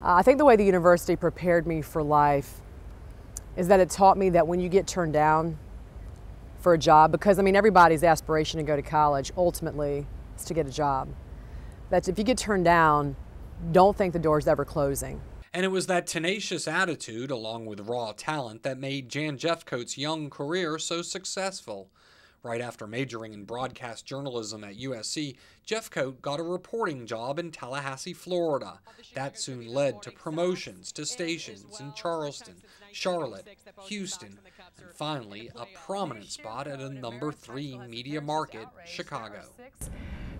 Uh, I think the way the university prepared me for life is that it taught me that when you get turned down for a job, because I mean, everybody's aspiration to go to college ultimately is to get a job. That if you get turned down, don't think the door's ever closing. And it was that tenacious attitude, along with raw talent, that made Jan Jeffcoat's young career so successful. Right after majoring in broadcast journalism at USC, Jeffcoat got a reporting job in Tallahassee, Florida. That soon led to promotions to stations in Charleston, Charlotte, Houston, and finally a prominent spot at a number three media market, Chicago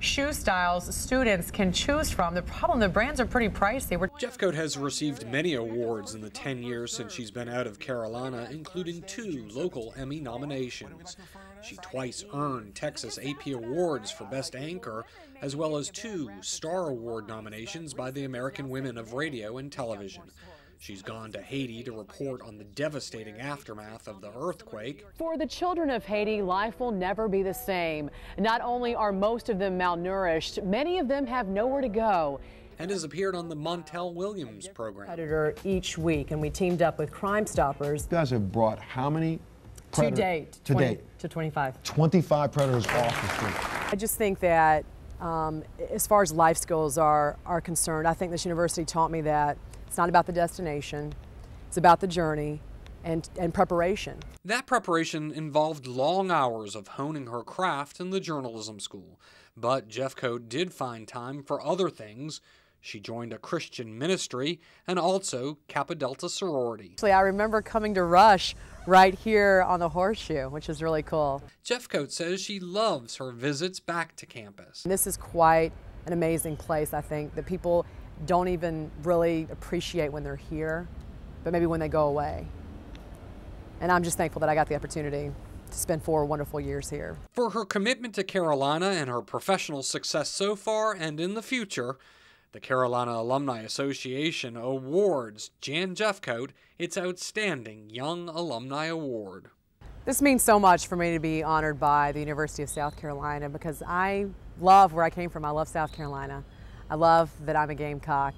shoe styles students can choose from. The problem, the brands are pretty pricey. We're Jeffcoat has received many awards in the 10 years since she's been out of Carolina, including two local Emmy nominations. She twice earned Texas AP Awards for Best Anchor, as well as two Star Award nominations by the American Women of Radio and Television. She's gone to Haiti to report on the devastating aftermath of the earthquake. For the children of Haiti, life will never be the same. Not only are most of them malnourished, many of them have nowhere to go. And has appeared on the Montel Williams program. Predator each week, and we teamed up with Crime Stoppers. You guys have brought how many to date. To 20, date. To 25. 25 predators off the street. I just think that um, as far as life skills are, are concerned, I think this university taught me that it's not about the destination, it's about the journey and, and preparation. That preparation involved long hours of honing her craft in the journalism school. But Jeffcoat did find time for other things. She joined a Christian ministry and also Kappa Delta sorority. Actually, I remember coming to Rush right here on the horseshoe, which is really cool. Jeffcoat says she loves her visits back to campus. This is quite an amazing place, I think, that people don't even really appreciate when they're here, but maybe when they go away. And I'm just thankful that I got the opportunity to spend four wonderful years here. For her commitment to Carolina and her professional success so far and in the future, the Carolina Alumni Association awards Jan Jeffcoat its Outstanding Young Alumni Award. This means so much for me to be honored by the University of South Carolina because I love where I came from. I love South Carolina. I love that I'm a Gamecock